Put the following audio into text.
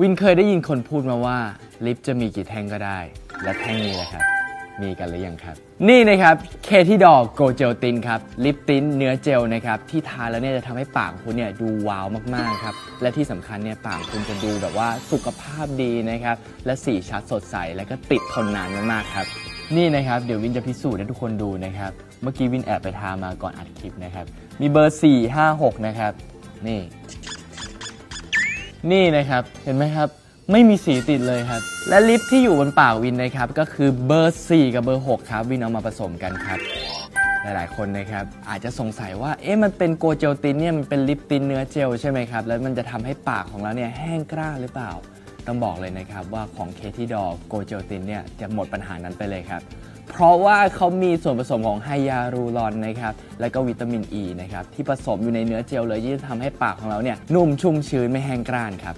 วินเคยได้ยินคนพูดมาว่า ลิปจะมีกี่แท่งก็ได้ และแท่งนี้แหละครับ มีกันหรือยังครับ นี่นะครับเคที่ดอกโกเจลตินครับลิปตินเนื้อเจลนะครับที่ทาแล้วเนี่ยจะทำให้ปากคุณเนี่ยดูว้าวมากๆครับและที่สำคัญเนี่ยปากคุณจะดูแบบว่าสุขภาพดีนะครับและสีชัดสดใสและก็ติดทนนานมากๆครับนี่นะครับเดี๋ยววินจะพิสูจน์ให้ทุกคนดูนะครับเมื่อกี้วินแอบไปทามาก่อนอัดคลิปนะครับมีเบอร์ 4 5 6 นะครับนี่ นี่นะครับ เห็นไหมครับ ไม่มีสีติดเลยครับ และลิปที่อยู่บนปากวินนะครับ ก็คือเบอร์ 4 กับเบอร์ 6 ครับ วินเอามาผสมกันครับ หลายๆ คนนะครับ อาจจะสงสัยว่า เอ๊ะ มันเป็น Glow Gel Tint เนี่ย มันเป็นลิป tint เนื้อเจลใช่ไหมครับ แล้วมันจะทำให้ปากของเราเนี่ยแห้งกร้านหรือเปล่า ต้องบอกเลยนะครับว่าของเคที่ดอลล์ Glow Gel Tint เนี่ยจะหมดปัญหานั้นไปเลยครับ เพราะว่าเขามีส่วนผสมของไฮยาลูรอนนะครับ และก็วิตามินอ e ีนะครับ ที่ผสมอยู่ในเนื้อเจลเลยที่จะทำให้ปากของเราเนี่ยนุ่มชุ่มชื้นไม่แห้งกร้านครับ